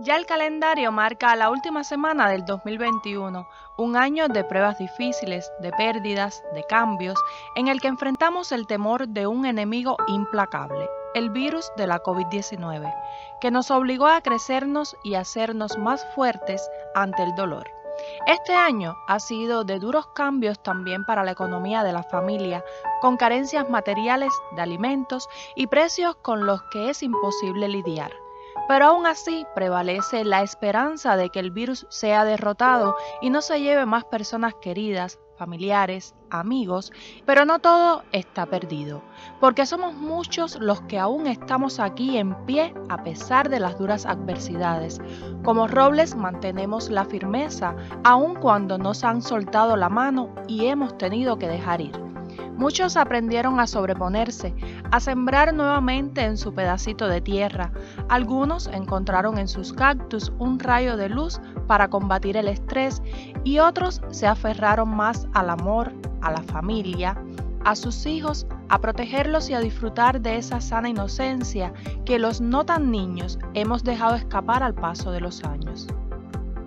Ya el calendario marca la última semana del 2021, un año de pruebas difíciles, de pérdidas, de cambios, en el que enfrentamos el temor de un enemigo implacable, el virus de la COVID-19, que nos obligó a crecernos y hacernos más fuertes ante el dolor. Este año ha sido de duros cambios también para la economía de la familia, con carencias materiales de alimentos y precios con los que es imposible lidiar. Pero aún así prevalece la esperanza de que el virus sea derrotado y no se lleve más personas queridas, familiares, amigos, pero no todo está perdido, porque somos muchos los que aún estamos aquí en pie a pesar de las duras adversidades. Como robles mantenemos la firmeza, aun cuando nos han soltado la mano y hemos tenido que dejar ir. Muchos aprendieron a sobreponerse, a sembrar nuevamente en su pedacito de tierra. Algunos encontraron en sus cactus un rayo de luz para combatir el estrés y otros se aferraron más al amor, a la familia, a sus hijos, a protegerlos y a disfrutar de esa sana inocencia que los no tan niños hemos dejado escapar al paso de los años.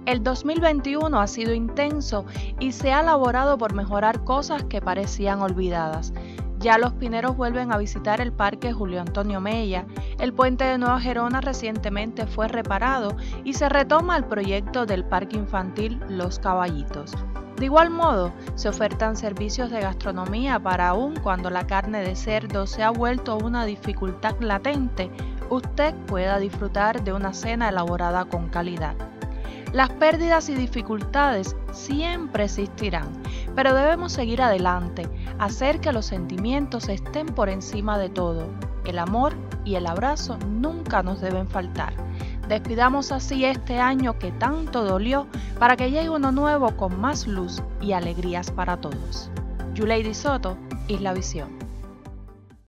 El 2021 ha sido intenso y se ha elaborado por mejorar cosas que parecían olvidadas. Ya los pineros vuelven a visitar el Parque Julio Antonio Mella, el puente de Nueva Gerona recientemente fue reparado y se retoma el proyecto del Parque Infantil Los Caballitos. De igual modo, se ofertan servicios de gastronomía para aún cuando la carne de cerdo se ha vuelto una dificultad latente, usted pueda disfrutar de una cena elaborada con calidad. Las pérdidas y dificultades siempre existirán, pero debemos seguir adelante, hacer que los sentimientos estén por encima de todo. El amor y el abrazo nunca nos deben faltar. Despidamos así este año que tanto dolió para que llegue uno nuevo con más luz y alegrías para todos. Yuleidi Soto, Isla Visión.